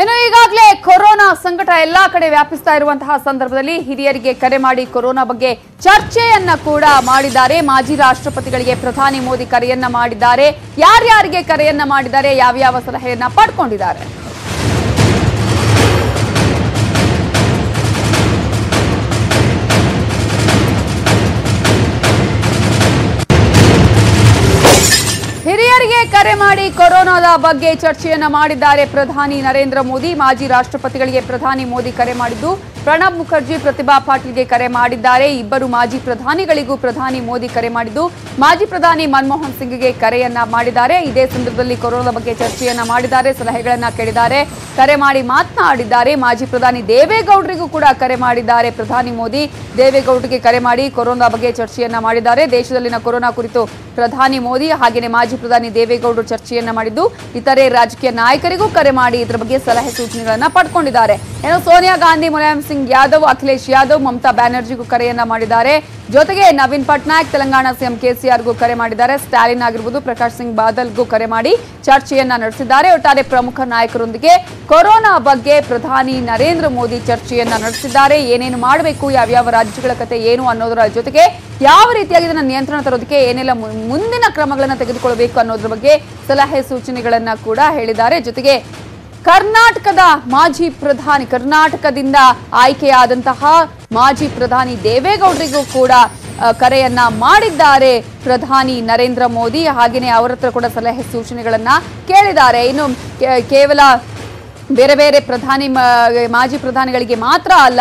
ಇನ್ನು ಈಗಾಗಲೇ ಕೊರೋನಾ ಸಂಕಟ ಎಲ್ಲಾ ಕಡೆ ವ್ಯಾಪಿಸ್ತಾ ಇರುವಂತಹ ಸಂದರ್ಭದಲ್ಲಿ ಹಿರಿಯರಿಗೆ ಕರೆ ಮಾಡಿ ಕೊರೋನಾ ಬಗ್ಗೆ ಚರ್ಚೆಯನ್ನ ಕೂಡ ಮಾಡಿದ್ದಾರೆ. ಮಾಜಿ ರಾಷ್ಟ್ರಪತಿಗಳಿಗೆ ಪ್ರಧಾನಿ ಮೋದಿ ಕರೆಯನ್ನ ಮಾಡಿದ್ದಾರೆ. ಯಾರ್ಯಾರಿಗೆ ಕರೆಯನ್ನ ಮಾಡಿದ್ದಾರೆ, ಯಾವ್ಯಾವ ಸಲಹೆಯನ್ನ ಪಡ್ಕೊಂಡಿದ್ದಾರೆ? ಹಿರಿಯರಿಗೆ ಕರೆ ಮಾಡಿ ಕೊರೋನಾದ ಬಗ್ಗೆ ಚರ್ಚೆಯನ್ನ ಮಾಡಿದ್ದಾರೆ ಪ್ರಧಾನಿ ನರೇಂದ್ರ ಮೋದಿ. ಮಾಜಿ ರಾಷ್ಟ್ರಪತಿಗಳಿಗೆ ಪ್ರಧಾನಿ ಮೋದಿ ಕರೆ ಮಾಡಿದ್ದು ಪ್ರಣಬ್ ಮುಖರ್ಜಿ, ಪ್ರತಿಭಾ ಪಾಟೀಲ್ಗೆ ಕರೆ ಮಾಡಿದ್ದಾರೆ. ಇಬ್ಬರು ಮಾಜಿ ಪ್ರಧಾನಿಗಳಿಗೂ ಪ್ರಧಾನಿ ಮೋದಿ ಕರೆ ಮಾಡಿದ್ದು, ಮಾಜಿ ಪ್ರಧಾನಿ ಮನಮೋಹನ್ ಸಿಂಗ್ಗೆ ಕರೆಯನ್ನ ಮಾಡಿದ್ದಾರೆ. ಇದೇ ಸಂದರ್ಭದಲ್ಲಿ ಕೊರೋನಾ ಬಗ್ಗೆ ಚರ್ಚೆಯನ್ನ ಮಾಡಿದ್ದಾರೆ, ಸಲಹೆಗಳನ್ನ ಕೇಳಿದ್ದಾರೆ, ಕರೆ ಮಾಡಿ ಮಾತನಾಡಿದ್ದಾರೆ. ಮಾಜಿ ಪ್ರಧಾನಿ ದೇವೇಗೌಡರಿಗೂ ಕೂಡ ಕರೆ ಮಾಡಿದ್ದಾರೆ ಪ್ರಧಾನಿ ಮೋದಿ. ದೇವೇಗೌಡರಿಗೆ ಕರೆ ಮಾಡಿ ಕೊರೋನಾ ಬಗ್ಗೆ ಚರ್ಚೆಯನ್ನ ಮಾಡಿದ್ದಾರೆ. ದೇಶದಲ್ಲಿನ ಕೊರೋನಾ ಕುರಿತು ಪ್ರಧಾನಿ ಮೋದಿ ಹಾಗೆಯೇ ಮಾಜಿ ಪ್ರಧಾನಿ ದೇವೇಗೌಡರು ಚರ್ಚೆಯನ್ನ ಮಾಡಿದ್ದು, ಇತರೆ ರಾಜಕೀಯ ನಾಯಕರಿಗೂ ಕರೆ ಮಾಡಿ ಇದರ ಬಗ್ಗೆ ಸಲಹೆ ಸೂಚನೆಗಳನ್ನ ಪಡ್ಕೊಂಡಿದ್ದಾರೆ. ಏನು ಸೋನಿಯಾ ಗಾಂಧಿ, ಮುಲಾಯಂ ಸಿಂಗ್ ಯಾದವ್, ಅಖಿಲೇಶ್ ಯಾದವ್ ಮಮತಾ ಬ್ಯಾನರ್ಜಿಗೂ ಕರೆಯನ್ನ ಮಾಡಿದ್ದಾರೆ. ಜೊತೆಗೆ ನವೀನ್ ಪಟ್ನಾಯಕ್, ತೆಲಂಗಾಣ ಸಿಎಂ ಕೆಸಿಆರ್ಗೂ ಕರೆ ಮಾಡಿದ್ದಾರೆ. ಸ್ಟಾಲಿನ್ ಆಗಿರ್ಬೋದು ಪ್ರಕಾಶ್ ಸಿಂಗ್ ಬಾದಲ್ಗೂ ಕರೆ ಮಾಡಿ ಚರ್ಚೆಯನ್ನ ನಡೆಸಿದ್ದಾರೆ. ಒಟ್ಟಾರೆ ಪ್ರಮುಖ ನಾಯಕರೊಂದಿಗೆ ಕೊರೋನಾ ಬಗ್ಗೆ ಪ್ರಧಾನಿ ನರೇಂದ್ರ ಮೋದಿ ಚರ್ಚೆಯನ್ನ ನಡೆಸಿದ್ದಾರೆ. ಏನೇನು ಮಾಡಬೇಕು, ಯಾವ್ಯಾವ ರಾಜ್ಯಗಳ ಕತೆ ಏನು ಅನ್ನೋದರ ಜೊತೆಗೆ ಯಾವ ರೀತಿಯಾಗಿ ಇದನ್ನ ನಿಯಂತ್ರಣ ತರೋದಕ್ಕೆ ಏನೆಲ್ಲ ಮುಂದಿನ ಕ್ರಮಗಳನ್ನ ತೆಗೆದುಕೊಳ್ಳಬೇಕು ಅನ್ನೋದ್ರ ಬಗ್ಗೆ ಸಲಹೆ ಸೂಚನೆಗಳನ್ನ ಕೂಡ ಹೇಳಿದ್ದಾರೆ. ಜೊತೆಗೆ ಕರ್ನಾಟಕದ ಮಾಜಿ ಪ್ರಧಾನಿ, ಕರ್ನಾಟಕದಿಂದ ಆಯ್ಕೆಯಾದಂತಹ ಮಾಜಿ ಪ್ರಧಾನಿ ದೇವೇಗೌಡರಿಗೂ ಕೂಡ ಕರೆಯನ್ನ ಮಾಡಿದ್ದಾರೆ ಪ್ರಧಾನಿ ನರೇಂದ್ರ ಮೋದಿ. ಹಾಗೆಯೇ ಅವರ ಹತ್ರ ಕೂಡ ಸಲಹೆ ಸೂಚನೆಗಳನ್ನ ಕೇಳಿದ್ದಾರೆ. ಇನ್ನು ಕೇವಲ ಬೇರೆ ಬೇರೆ ಪ್ರಧಾನಿ ಮಾಜಿ ಪ್ರಧಾನಿಗಳಿಗೆ ಮಾತ್ರ ಅಲ್ಲ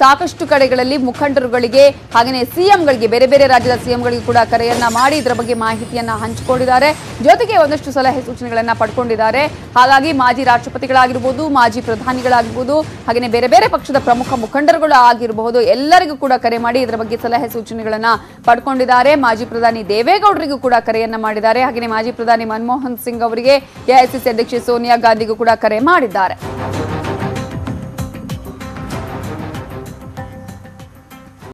ಸಾಕಷ್ಟು ಕಡೆಗಳಲ್ಲಿ ಮುಖಂಡರುಗಳಿಗೆ ಹಾಗೆಯೇ ಸಿಎಂಗಳಿಗೆ, ಬೇರೆ ಬೇರೆ ರಾಜ್ಯದ ಸಿಎಂಗಳಿಗೆ ಕೂಡ ಕರೆಯನ್ನ ಮಾಡಿ ಇದರ ಬಗ್ಗೆ ಮಾಹಿತಿಯನ್ನ ಹಂಚಿಕೊಂಡಿದ್ದಾರೆ. ಜೊತೆಗೆ ಒಂದಷ್ಟು ಸಲಹೆ ಸೂಚನೆಗಳನ್ನ ಪಡ್ಕೊಂಡಿದ್ದಾರೆ. ಹಾಗಾಗಿ ಮಾಜಿ ರಾಷ್ಟ್ರಪತಿಗಳಾಗಿರ್ಬೋದು, ಮಾಜಿ ಪ್ರಧಾನಿಗಳಾಗಿರ್ಬೋದು ಹಾಗೆಯೇ ಬೇರೆ ಬೇರೆ ಪಕ್ಷದ ಪ್ರಮುಖ ಮುಖಂಡರುಗಳು ಆಗಿರಬಹುದು, ಎಲ್ಲರಿಗೂ ಕೂಡ ಕರೆ ಮಾಡಿ ಇದರ ಬಗ್ಗೆ ಸಲಹೆ ಸೂಚನೆಗಳನ್ನ ಪಡ್ಕೊಂಡಿದ್ದಾರೆ. ಮಾಜಿ ಪ್ರಧಾನಿ ದೇವೇಗೌಡರಿಗೂ ಕೂಡ ಕರೆಯನ್ನ ಮಾಡಿದ್ದಾರೆ. ಹಾಗೆಯೇ ಮಾಜಿ ಪ್ರಧಾನಿ ಮನಮೋಹನ್ ಸಿಂಗ್ ಅವರಿಗೆ ಎಐಸಿಸಿ ಅಧ್ಯಕ್ಷೆ ಸೋನಿಯಾ ಗಾಂಧಿಗೂ ಕೂಡ ಕರೆ ಮಾಡಿದ್ದಾರೆ.